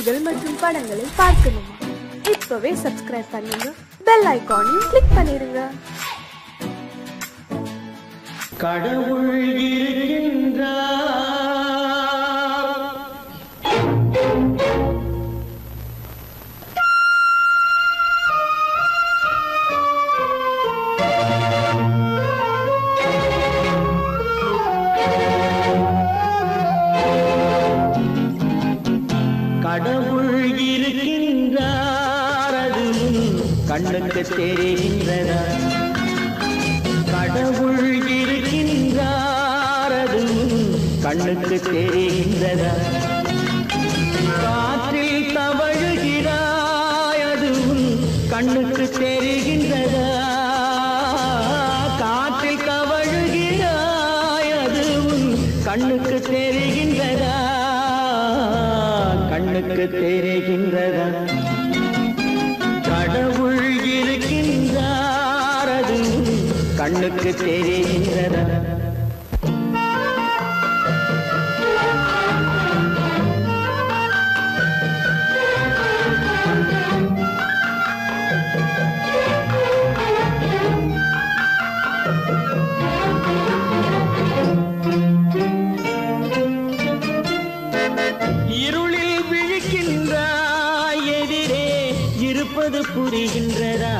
செய்திகள் மற்றும் படங்களை பார்க்கணுமா. இப்பவே சப்ஸ்கிரைப் பண்ணுங்க. பெல் ஐகானையும் கிளிக் பண்ணிருங்க கடவுள் கண்ணுக்கு தெரிகின்றதா கடவுள் இருக்கின்றாரதும் கண்ணுக்கு தெரி கண்ணுக்கு தெரிகின்றதா இருப்பது புரிகின்றதா?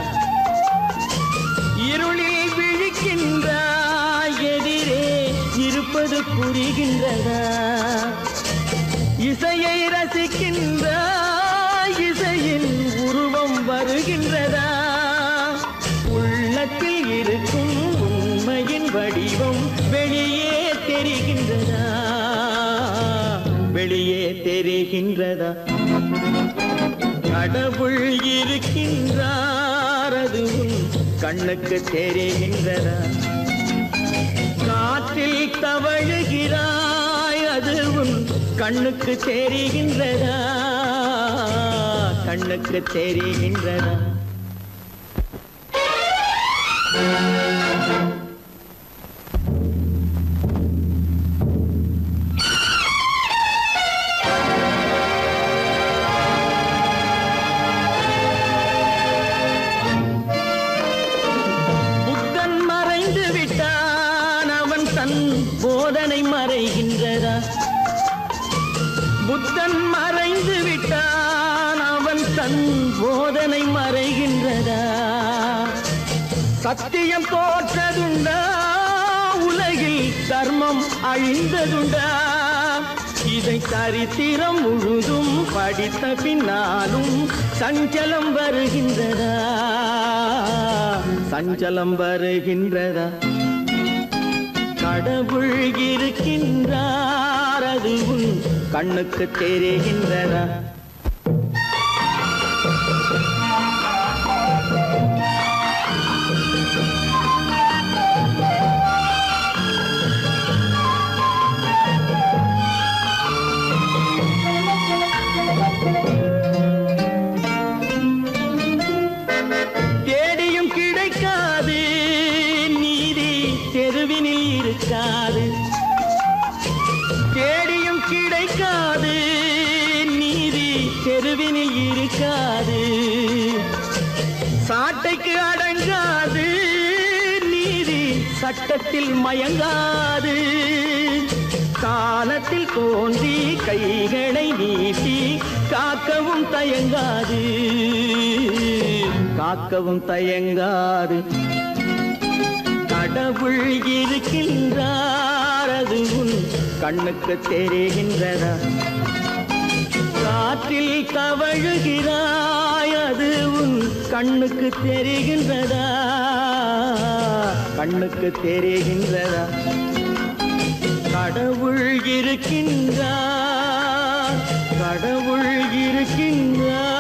புரிகின்றதா இசையை ரசிக்கின்றா? இசையின் உருவம் வருகின்றதா? உள்ளத்தில் இருக்கும் உண்மையின் வடிவம் வெளியே தெரிகின்றதா? வெளியே தெரிகின்றதா? கடவுள் இருக்கின்றார் அதுவும் கண்ணுக்கு தெரிகின்றதா? தவழுகிறாய் அது உன் கண்ணுக்கு தெரிகின்றதா? கண்ணுக்கு தெரிகின்றதா? தர்மம் அழிந்ததுண்டா. இதை சரித்திரம் முழுதும் படித்த பின்னாலும் சஞ்சலம் வருகின்றதா? சஞ்சலம் வருகின்றதா? கடவுள் இருக்கின்றார் அதுவும் கண்ணுக்கு தெரிகின்றதா? சட்டத்தில் மயங்காது. காலத்தில் தோன்றி கைகளை நீட்டி காக்கவும் தயங்காது. காக்கவும் தயங்காது. கடவுள் இருக்கின்றார் அது உன் கண்ணுக்கு தெரிகின்றதா? காற்றில் தவழுகிறாய் அது உன் கண்ணுக்கு தெரிகின்றதா? கண்ணுக்கு தெரிகின்றதா? கடவுள் இருக்கின்றார். கடவுள் இருக்கின்றார்.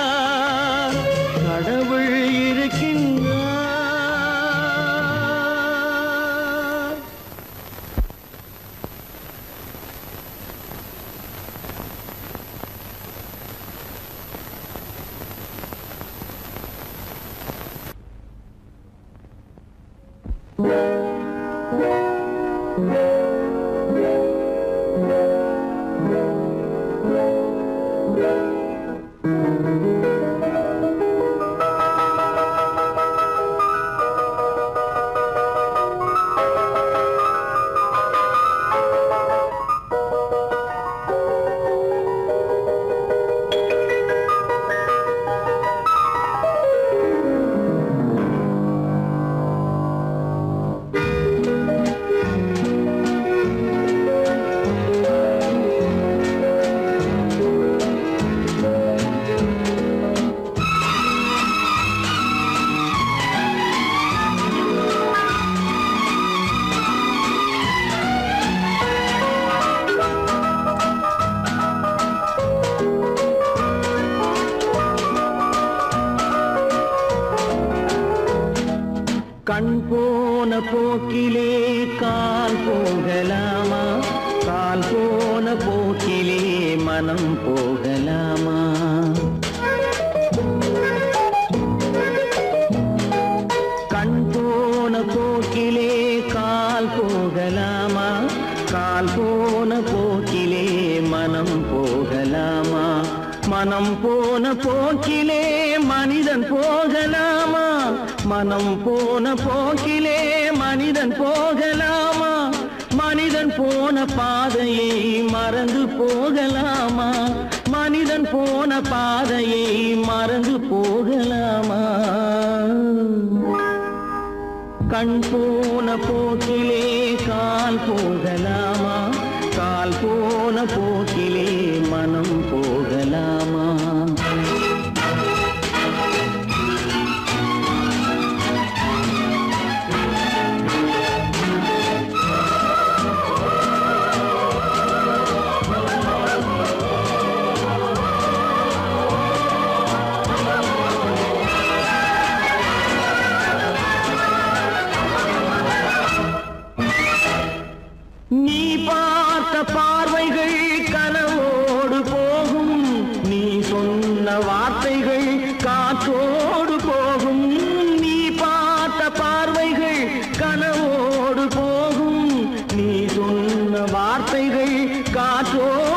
மனம் போகலாமா? கண் போன போக்கிலே கால் போகலாமா? கால் போன போக்கிலே மனம் போகலாமா? மனம் போன போக்கிலே மனிதன் போகலாமா? மனம் போன போக்கிலே மனிதன் போக பாதையை மறந்து போகலாமா? மனிதன் போன பாதையை மறந்து போகலாமா? கண் போன போக்கிலே கால் போகலாமா? கால் போன போக்கிலே काटो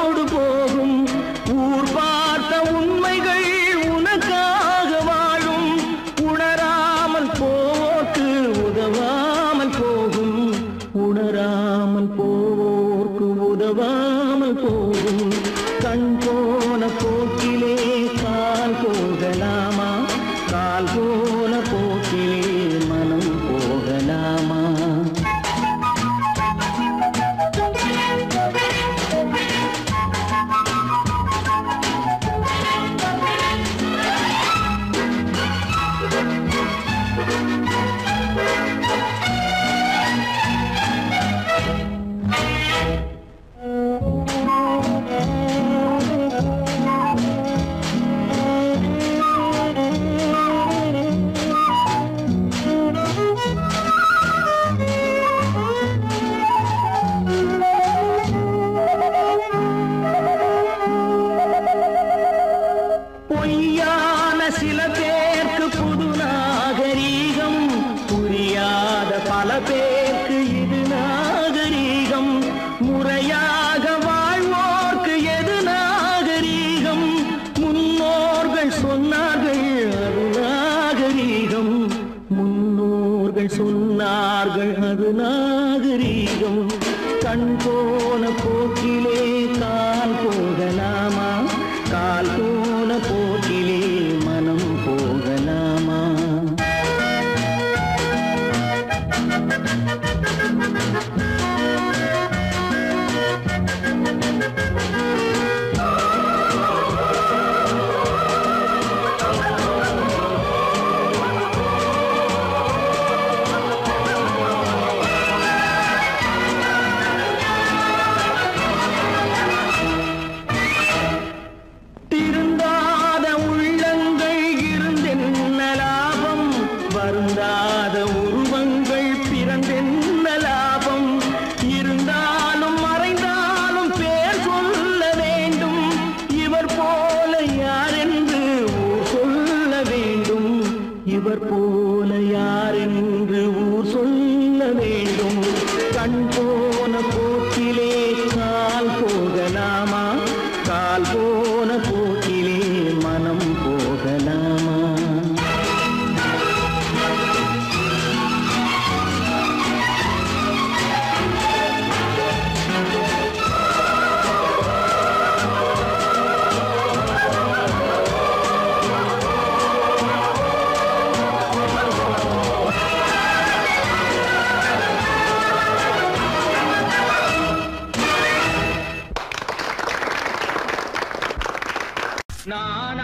நான்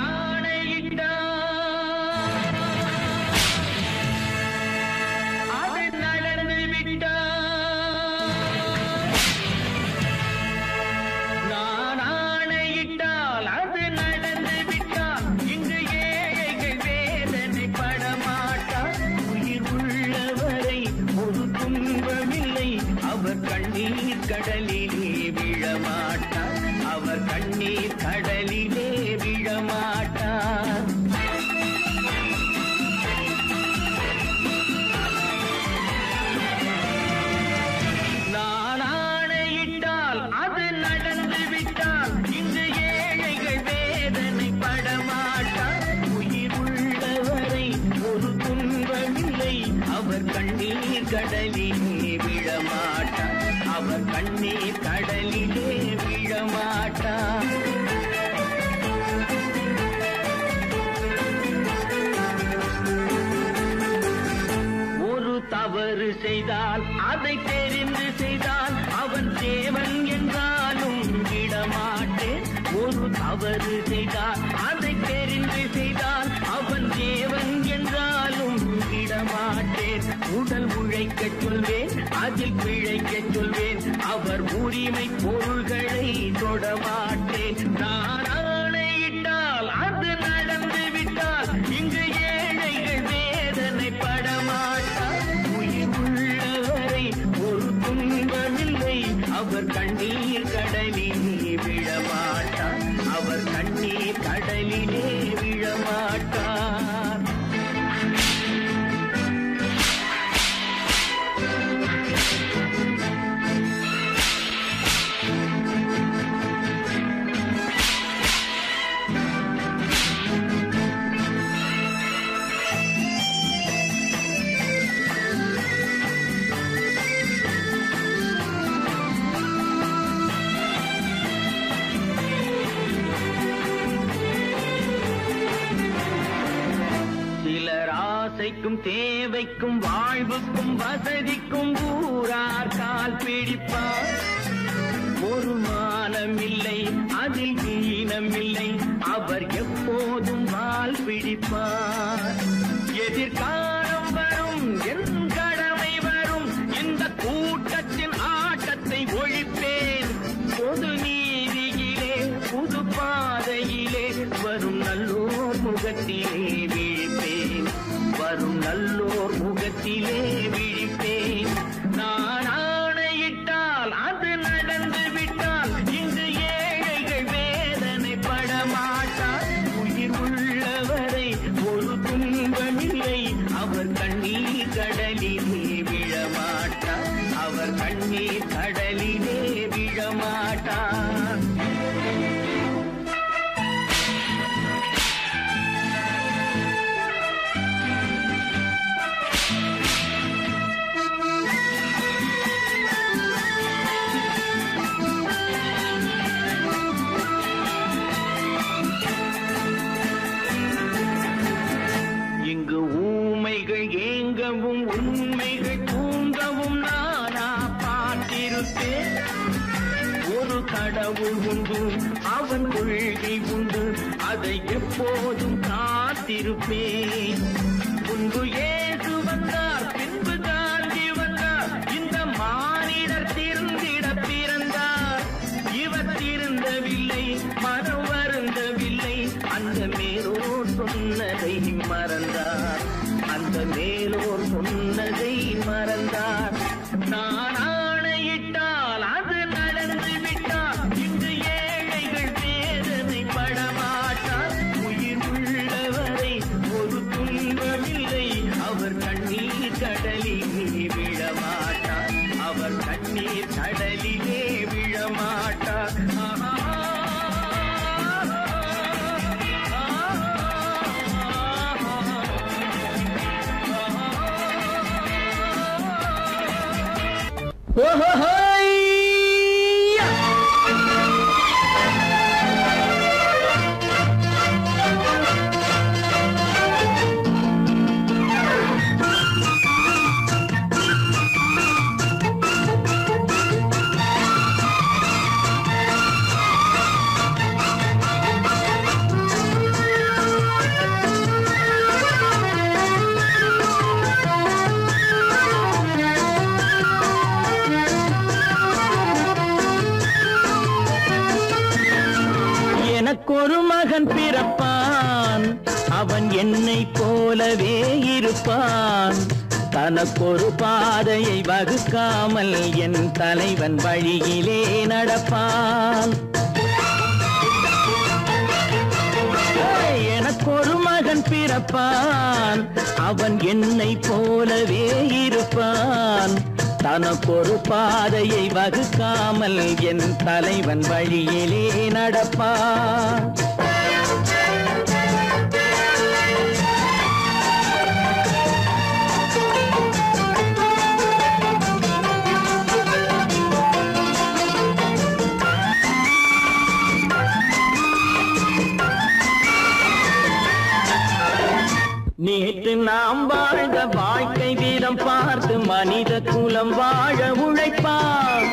உரிமை பொருள்களை தொடவா அன்புக்கும் வசதிக்கும் ஊரார் கால் பிடிப்பார். ஒரு மானமில்லை அதில் தீனமில்லை அவர் எப்போதும் வால் பிடிப்பார். कृपे ನೀ ತಡಲಿದೆ ವಿಳಮಾಟ ಓಹೋ தனக்கொரு பாதையை வகுக்காமல் என் தலைவன் வழியிலே நடப்பான். எனக்கொரு மகன் பிறப்பான். அவன் என்னை போலவே இருப்பான். தனக்கொரு பாதையை வகுக்காமல் என் தலைவன் வழியிலே நடப்பான். நாம் வாழ்ந்த வாழ்க்கை வீதம் பார்த்து மனித குலம் வாழ உழைப்பான்.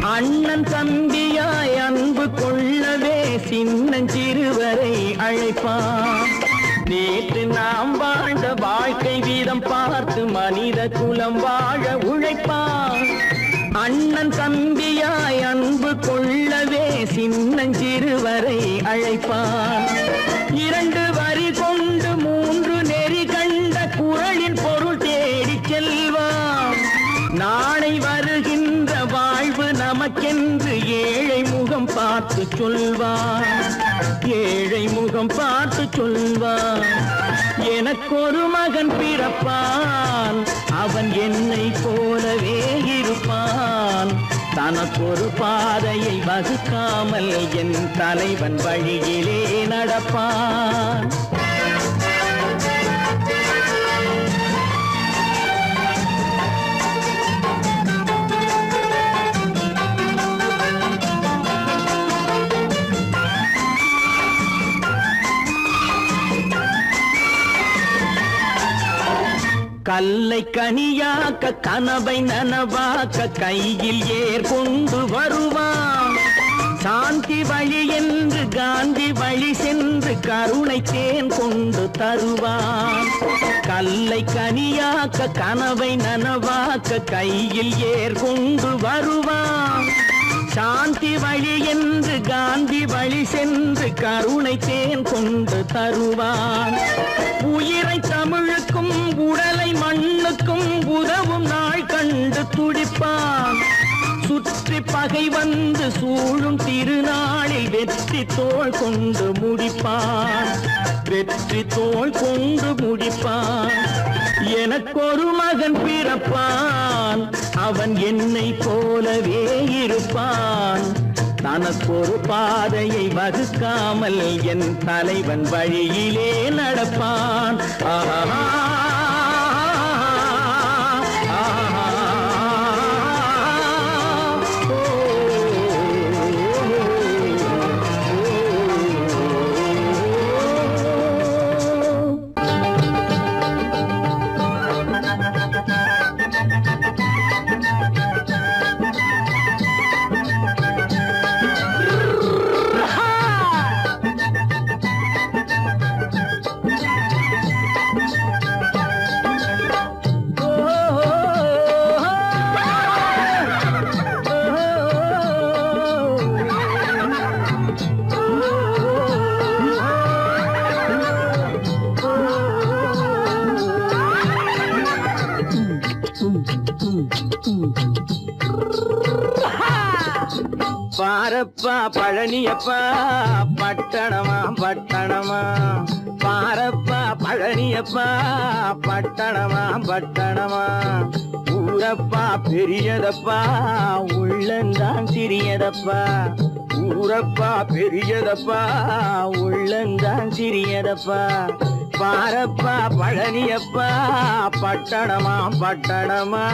அண்ணன் தம்பியாய் அன்பு கொள்ளவே சின்னஞ்சிறுவரை அழைப்பான். நேற்று நாம் வாழ்ந்த வாழ்க்கை வீதம் பார்த்து மனித குலம் வாழ உழைப்பான். அண்ணன் தம்பியாய் அன்பு கொள்ளவே சின்னஞ்சிறுவரை அழைப்பான். சொல்வான் ஏழை முகம் பார்த்து சொல்வான் எனக்கொரு மகன் பிறப்பான். அவன் என்னை போலவே இருப்பான். தனக்கொரு பாதையை வகுக்காமல் என் தலைவன் வழியிலே நடப்பான். கல்லை கனியாக்க கனவை நனவாக்க கையில் ஏர் கொண்டு வருவான். சாந்தி வழி என்று காந்தி வழி சென்று கருணை தேன் கொண்டு தருவான். கல்லை கனியாக்க கனவை நனவாக்க கையில் ஏர் கொண்டு வருவான். சாந்தி வழி என்று காந்தி வழி சென்று கருணை தேன் கொண்டு தருவான். உயிரை தமிழுக்கும் உடலை மண்ணுக்கும் உதவும் நாள் கண்டு துடிப்பான். சுற்றி பகை வந்து சூழும் திருநாளில் வெற்றி தோல் கொண்டு முடிப்பான். வெற்றி தோல் கொண்டு முடிப்பான். எனக்கொரு மகன் பிறப்பான். அவன் என்னை போலவே இருப்பான். தனக்கொரு பாதையை வகுக்காமல் என் தலைவன் வழியிலே நடப்பான். ஆஹா. பழனியப்பா பட்டணமா பட்டணமா. பாரப்பா பழனியப்பா பட்டணமா பட்டணமா. ஊரப்பா பெரியதப்பா உள்ளந்தான் சிறியதப்பா. ஊரப்பா பெரியதப்பா உள்ளந்தான் சிறியதப்பா. பாரப்பா பழனியப்பா பட்டணமா பட்டணமா.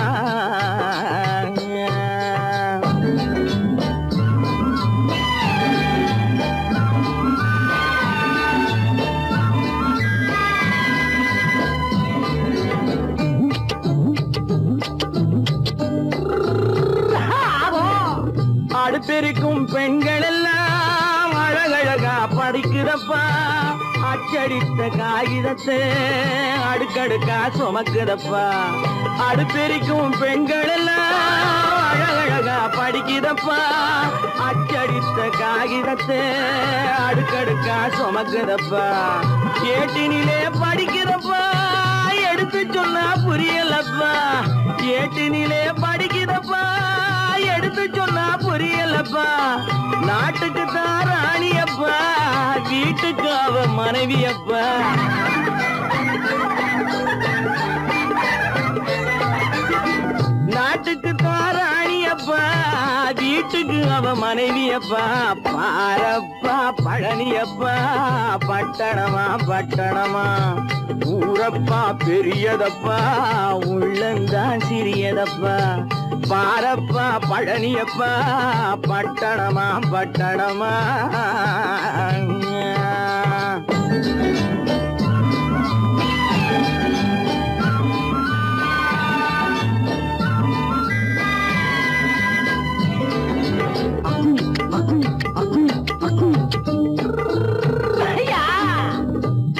பெருக்கும் பெண்கள் எல்லாம் அழகழகா படிக்கிறப்பா. அச்சடித்த காகிதத்தை அடுக்கடுக்கா சுமக்குதப்பா அடுப்பெரிக்கும் பெண்கள் எல்லாம் அழகழகா படிக்கிறப்பா. அச்சடித்த காகிதத்தை அடுக்கடுக்கா சுமக்குதப்பா கேட்டினிலே படிக்கிறப்பா. எடுத்து சொன்னா புரியலப்பா. கேட்டினிலே மனைவி மனைவியப்பா நாட்டுக்கு தாராணி அப்பா வீட்டுக்கு அவ மனைவி அப்பா பாரப்பா பழனி அப்பா பட்டணமா பட்டணமா? ஊரப்பா பெரியதப்பா? உள்ளந்தான் சிறியதப்பா? பாரப்பா பழனியப்பா பட்டணமா பட்டணமா?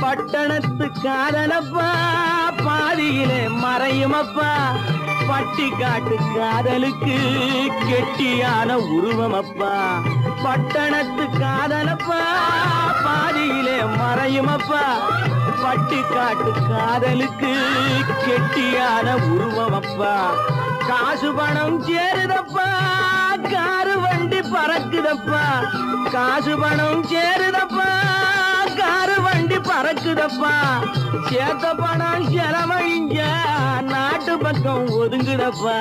பட்டணத்து காதலப்பா பாதியிலே மறையுமப்பா. பட்டி காட்டு காதலுக்கு கெட்டியான உருவமப்பா. பட்டணத்து காதலப்பா பாதியிலே மறையுமப்பா. பட்டி காட்டு காதலுக்கு கெட்டியான உருவமப்பா. காசு பணம் சேருதப்பா காரு வண்டி பறக்குதப்பா. காசு பணம் சேருதப்பா. காரு வண்டி பறக்குதப்பா. சேத்த பணம் செலவழிஞ்ச நாட்டு பக்கம் ஒதுங்குதப்பா.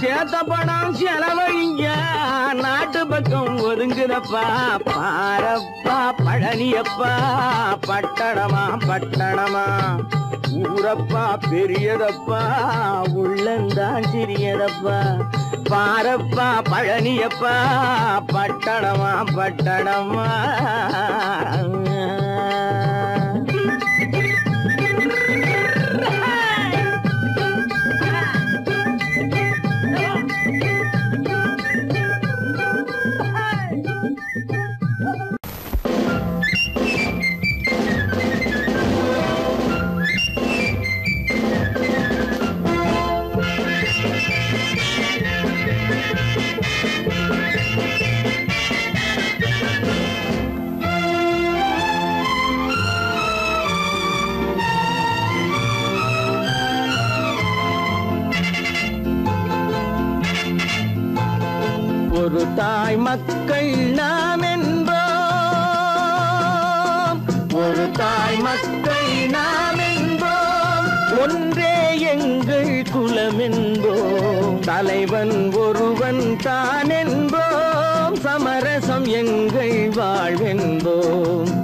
சேத்த பணம் செலவழி உலகம் ஒதுங்குதப்பா. பாரப்பா பழனியப்பா. பட்டணமா பட்டணமா. ஊரப்பா பெரியதப்பா. உள்ளந்தான் சிறியதப்பா. பாரப்பா பழனியப்பா. பட்டணமா பட்டணமா. தாய் மக்கள் நாம் என்போம். ஒரு தாய் மக்கள் நாம் என்போம். ஒன்றே எங்கள் குலம் என்போம். தலைவன் ஒருவன் தான் என்போம். சமரசம் எங்கள் வாழ்வென்போம்.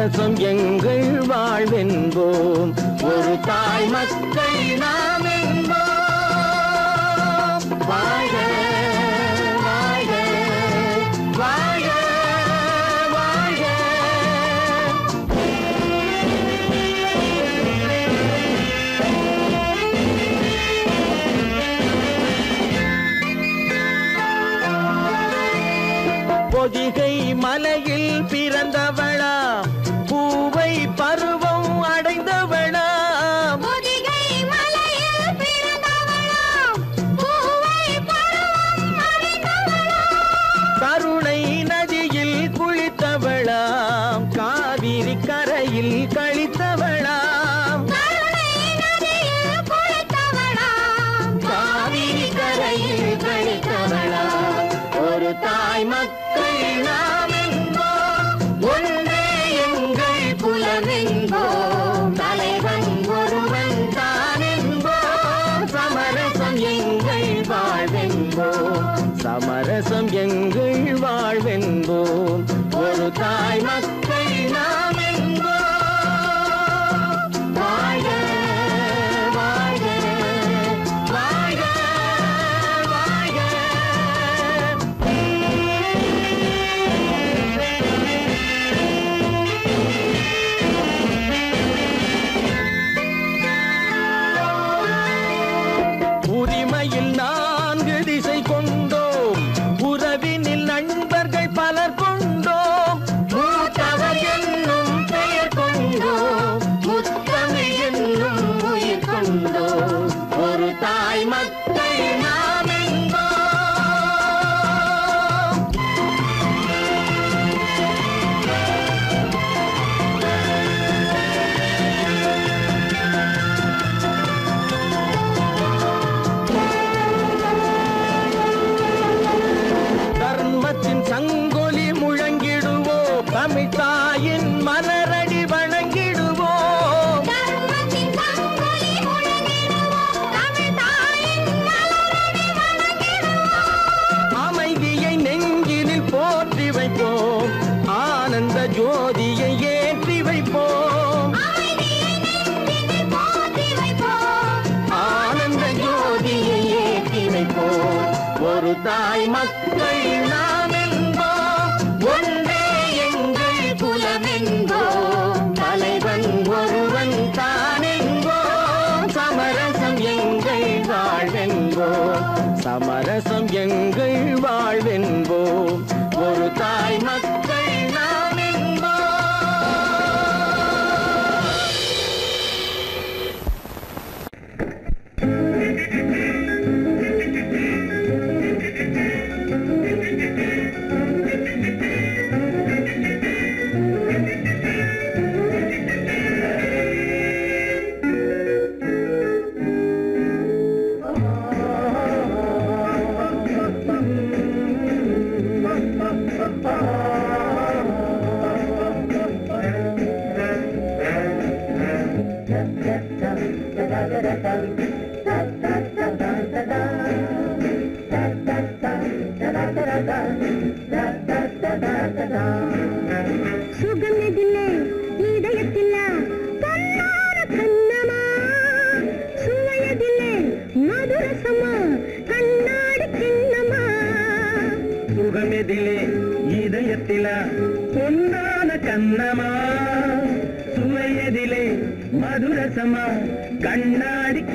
அரசம் எங்கள் வாழ்வென்போம். ஒரு தாய் மக்கள் நாம் என்போம் வாழ்க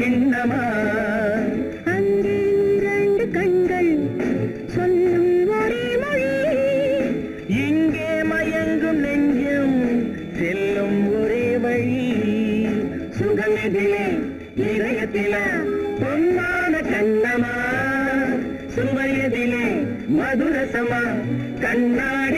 என்னமா? அங்கே இரண்டு கண்கள் சொல்லும் ஒரே மொழி. இங்கே மயங்கும் நெஞ்சம் செல்லும் ஒரே வழி. சுகம் எதிலே இதயத்தில பொன்னான கண்ணமா. சுவையதிலே மதுரசமா. கண்ணாடி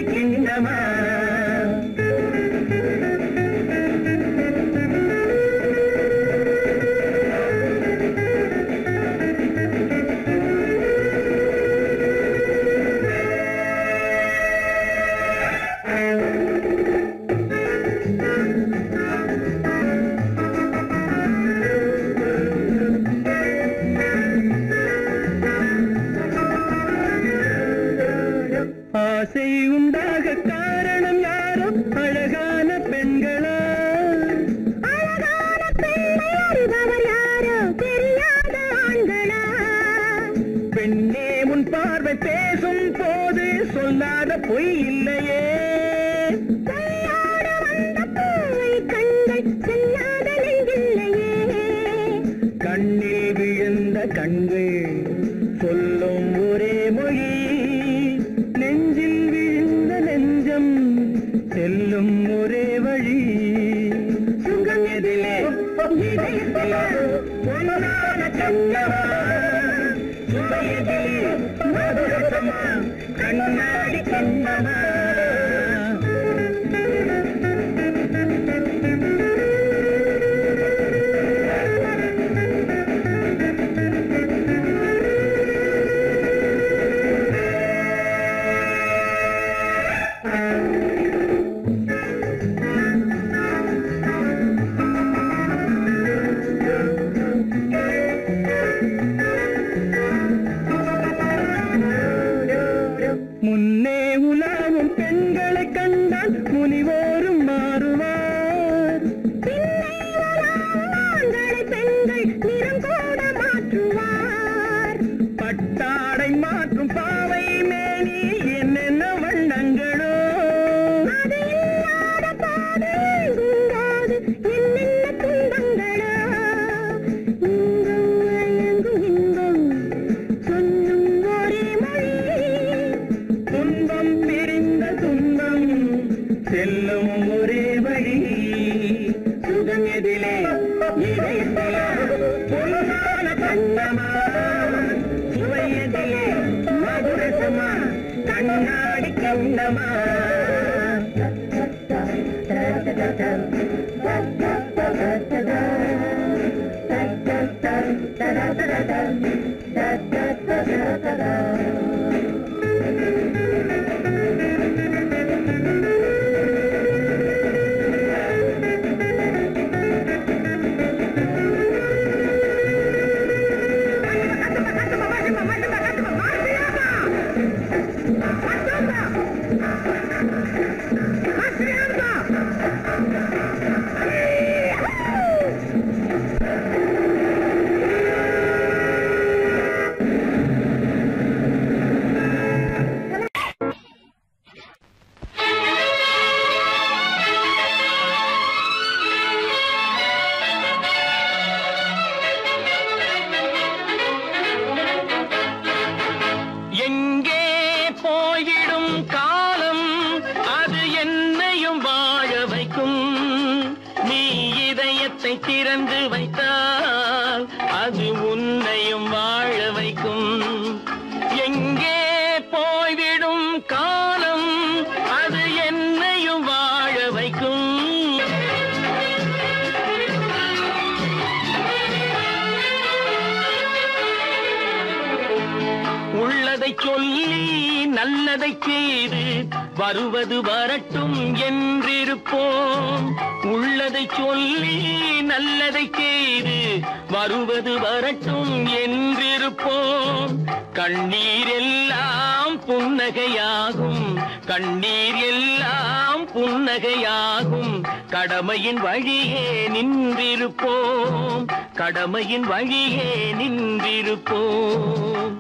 எல்லாம் புன்னகையாகும். கடமையின் வழியே நின்றிருப்போம். கடமையின் வழியே நின்றிருப்போம்.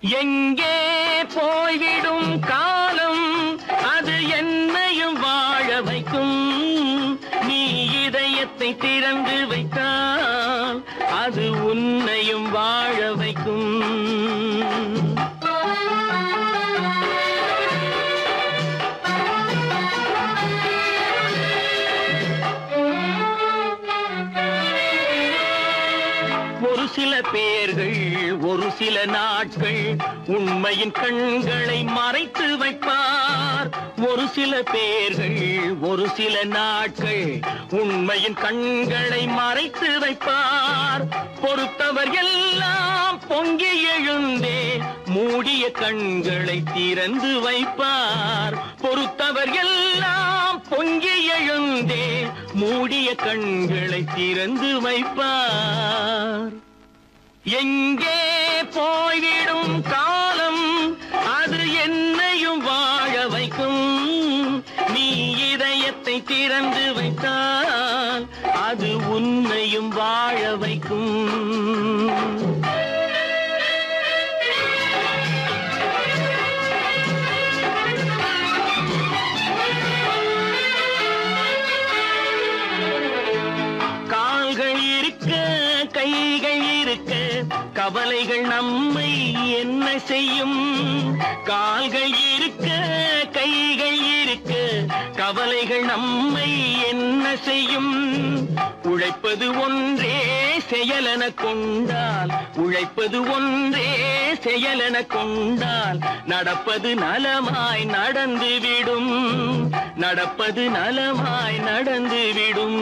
எங்கே போய்விடும் காலம் உண்மையின் கண்களை மறைத்து வைப்பார். ஒரு சில பேர்கள் ஒரு சில நாட்கள் உண்மையின் கண்களை மறைத்து வைப்பார். பொறுத்தவர் எல்லாம் பொங்கி எழுந்தே மூடிய கண்களை திறந்து வைப்பார். பொறுத்தவர் எல்லாம் பொங்கி எழுந்தே மூடிய கண்களை திறந்து வைப்பார். எங்கே போய்விடும் கால திறந்து வைத்தால் அது உன்னையும் வாழ வைக்கும். கவலைகள் நம்மை என்ன செய்யும்? கால்கள் இருக்க கைகள் இருக்க கவலைகள் நம்மை என்ன செய்யும்? உழைப்பது ஒன்றே செயலென கொண்டால் உழைப்பது ஒன்றே செயலென கொண்டால் நடப்பது நலமாய் நடந்துவிடும் நடப்பது நலமாய் நடந்துவிடும்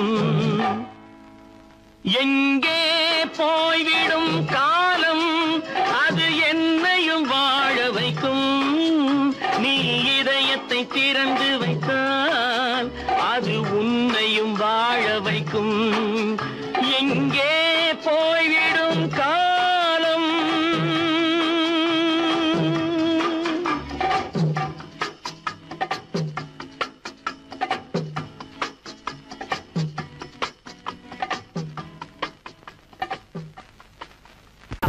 எங்கே போய்விடும் காலம்? அது என்னையும் வாழ வைக்கும். நீ இதயத்தை திறந்து வை.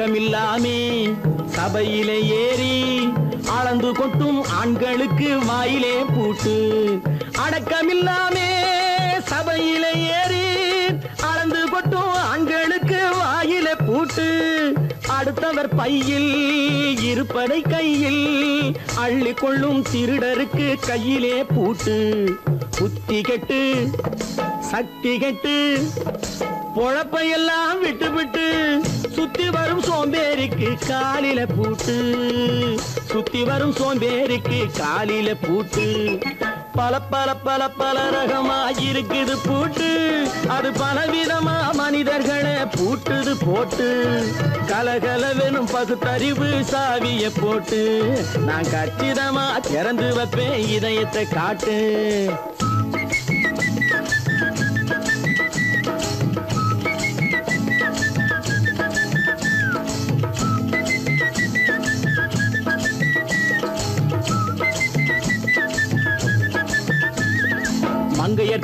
அடக்கமில்லாமே சபையிலே ஏறி அளந்து கொட்டும் ஆண்களுக்கு வாயிலே பூட்டு. அடக்கமில்லாமே சபையிலே ஏறி அளந்து கொட்டும் ஆண்களுக்கு வாயிலே பூட்டு. அடுத்தவர் பையில் இருப்பதை கையில் அள்ளி கொள்ளும் திருடருக்கு கையிலே பூட்டு. புத்தி கெட்டு சக்தி கெட்டு பொழப்பையெல்லாம் விட்டு விட்டு சுத்தி வரும் சோம்பேறிக்கு காலில பூட்டு சுத்தி வரும் சோம்பேறிக்கு காலில பூட்டு. பல பல பல பல ரகமா இருக்குது பூட்டு. அது பலவிதமா மனிதர்களை பூட்டுது போட்டு. கலகலவெனும் பகுத்தறிவு சாவிய போட்டு. நான் கச்சிதமா திறந்து வைப்பேன் இதயத்தை காட்டு.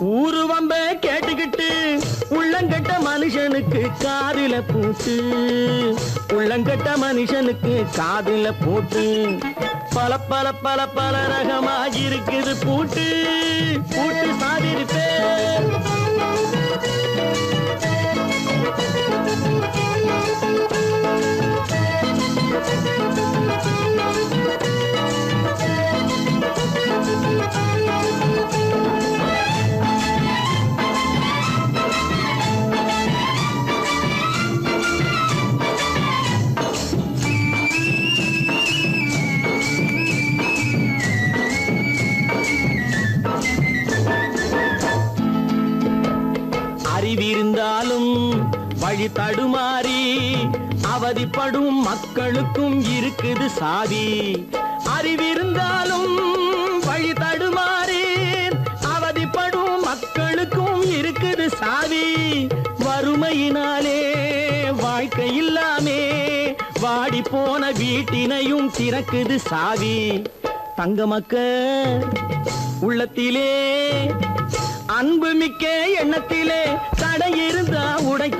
ஊரு வம்ப கேட்டுக்கிட்டு உள்ளங்கட்ட மனுஷனுக்கு காதில பூட்டு உள்ளங்கட்ட மனுஷனுக்கு காதில பூட்டு பல பல பல பல ரகமாக இருக்குது பூட்டு பூட்டு சாதிருப்பேன். அவதிப்படும் மக்களுக்கும் இருக்குது சாதி. அறிவிருந்தாலும் வழி தடுமாறி அவதிப்படும் மக்களுக்கும் இருக்குது சாதி. வறுமையினாலே வாழ்க்கை இல்லாமே. வாடி போன வீட்டினையும் திறக்குது சாவி தங்க மக்க உள்ளத்திலே அன்பு மிக்க எண்ணத்திலே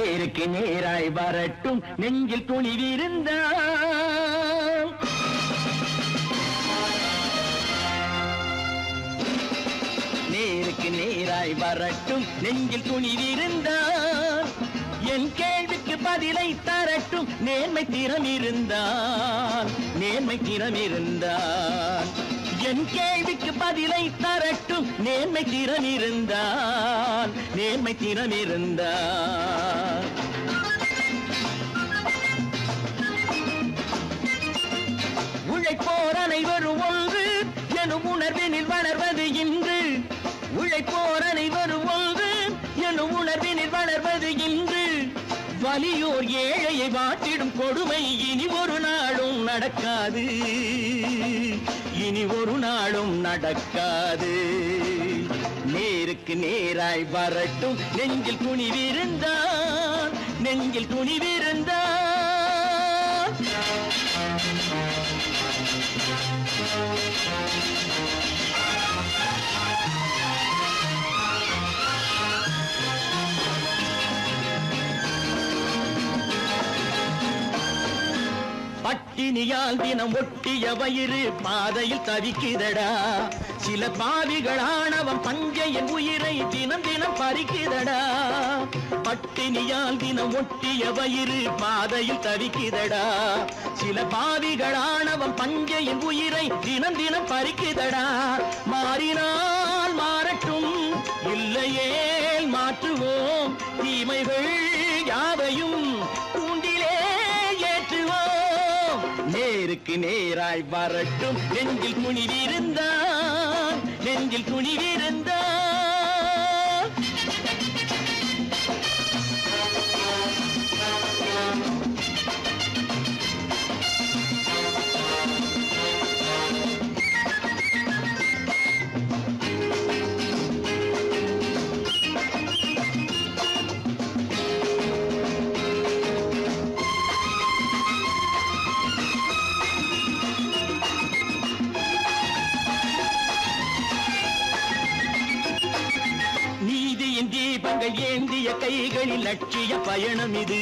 நேருக்கு நேராய் வரட்டும். நெஞ்சில் துணிவிருந்தான் நேருக்கு நேராய் வரட்டும். நெஞ்சில் துணிவிருந்தான் என் கேள்விக்கு பதிலை தரட்டும். நேர்மை திறம் இருந்தான் நேர்மை திறம் இருந்தான் என் கேள்விக்கு பதிலை தரட்டும். நேர்மை திறம் இருந்தான் நேர்மை திறம் இருந்தான் உழைப்போர் அனைவரும் ஒன்று எனும் உணர்வினில் வளர்வது இன்று. உழைப்போர் அனைவரும் ஒன்று எனும் உணர்வினில் வளர்வது இன்று. வலியோர் ஏழையை வாட்டிடும் கொடுமை இனி ஒரு நாளும் நடக்காது. இனி ஒரு நாளும் நடக்காது. நேருக்கு நேராய் வரட்டும். நெஞ்சில் துணிவிருந்தான் நெஞ்சில் துணிவிருந்தான் பட்டினியால் தினம் ஒட்டிய வயிறு பாதையில் தவிக்குதடா. சில பாவிகளானவன் பஞ்சையின் உயிரை தினம் தினம் பறிக்குதடா. பட்டினியால் தினம் ஒட்டிய வயிறு பாதையில் தவிக்குதடா. சில பாவிகளானவன் பஞ்சையின் உயிரை தினம் தினம் பறிக்குதடா. மாறினால் மாறட்டும் இல்லையே மாற்றுவோம். தீமைகள் யாவையும் நேருக்கு நேராய் வரட்டும். நெஞ்சில் துணிவிருந்தான் நெஞ்சில் துணிவிருந்தான் ஆன்மீக பயணம் இது.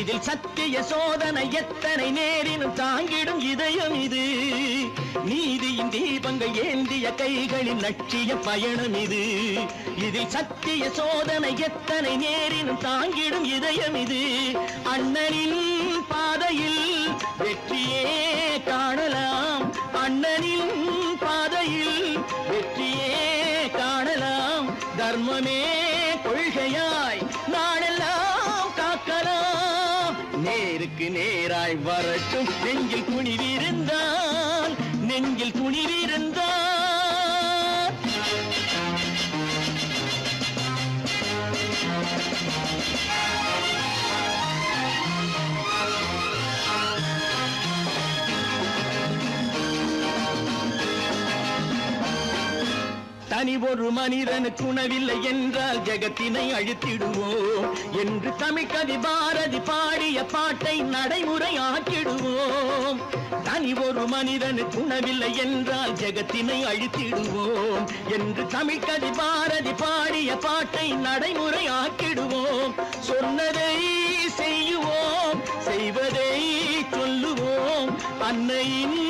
இதில் சத்திய சோதனை எத்தனை நேரினும் தாங்கிடும் இதயம் இது. நீதியின் தீபங்கள் ஏந்திய கைகளின் லட்சிய பயணம் இது. இதில் சத்திய சோதனை எத்தனை நேரினும் தாங்கிடும் இதயம் இது. அண்ணனின் பாதையில் வெற்றியே நேருக்கு நேராய் வரட்டும் நெஞ்சில் துணிவிருந்தான் நெஞ்சில் துணிவிருந்தான் Thank you. தனி ஒரு மனிதனுக்கு உணவில்லை என்றால் ஜெகத்தினை அழித்திடுவோம் என்று தமிழ்கவி பாரதி பாடிய பாட்டை நடைமுறை ஆக்கிடுவோம். தனி ஒரு மனிதனுக்கு உணவில்லை என்றால் ஜெகத்தினை அழித்திடுவோம். என்று தமிழ்கவி பாரதி பாடிய பாட்டை நடைமுறை ஆக்கிடுவோம். சொன்னதை செய்யுவோம் செய்வதை சொல்லுவோம். அன்னையின்